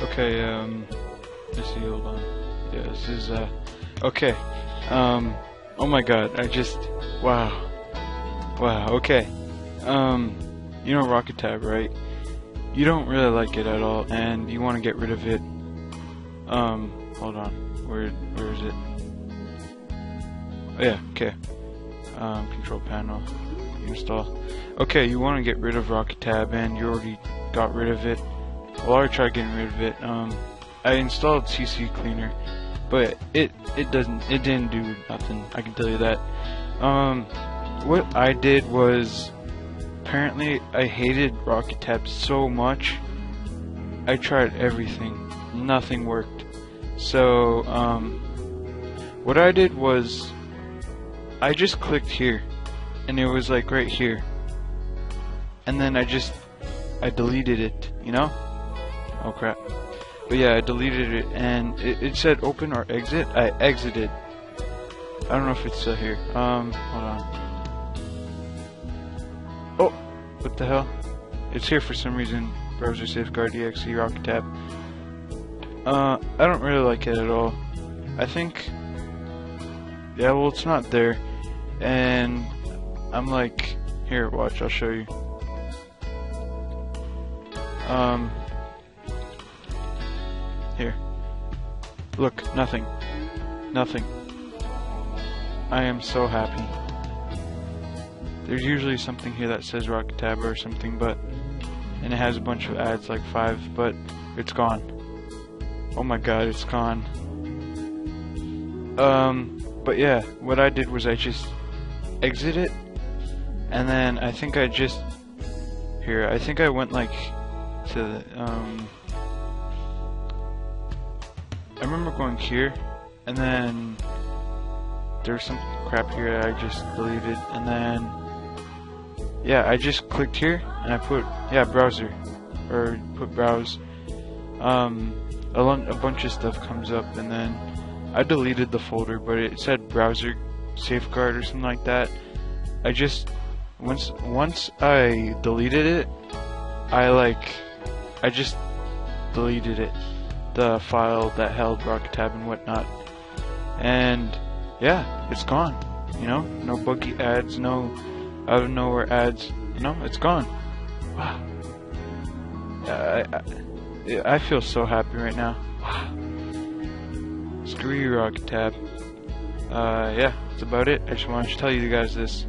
Okay, um, let's see, hold on. Yeah, this is, uh, okay. Um, oh my god, I just, wow. Wow, okay. Um, you know Rocket Tab, right? You don't really like it at all, and you want to get rid of it. Um, hold on. Where, where is it? Oh, yeah, okay. Um, control panel. Install. Okay, you want to get rid of Rocket Tab, and you already got rid of it. Well, I tried getting rid of it. Um, I installed CC Cleaner, but it it doesn't it didn't do nothing. I can tell you that. Um, what I did was apparently I hated Rocket Tab so much. I tried everything, nothing worked. So um, what I did was I just clicked here, and it was like right here, and then I just I deleted it. You know. Oh crap. But yeah, I deleted it and it, it said open or exit. I exited. I don't know if it's still here. Um, hold on. Oh, what the hell? It's here for some reason. Browser safeguard exe rocket tab. Uh, I don't really like it at all. I think, yeah, well, it's not there, and I'm like, here, watch, I'll show you. Um, here. Look, nothing. Nothing. I am so happy. There's usually something here that says Rocket Tab or something, but and it has a bunch of ads, like five, but it's gone. Oh my god, it's gone. Um, but yeah, what I did was I just exit it, and then I think I just here. I think I went like to the, um. I remember going here, and then there's some crap here I just deleted, and then yeah, I just clicked here and I put yeah browser or put browse. Um, a, a bunch of stuff comes up, and then I deleted the folder, but it said browser safeguard or something like that. I just once once I deleted it, I like I just deleted it, the file that held Rocket Tab and whatnot, and yeah, it's gone. You know, no buggy ads, no out of nowhere ads. You know, it's gone. Wow. I, I, I feel so happy right now. Wow. Screw you. Uh, yeah, that's about it. I just wanted to tell you guys this.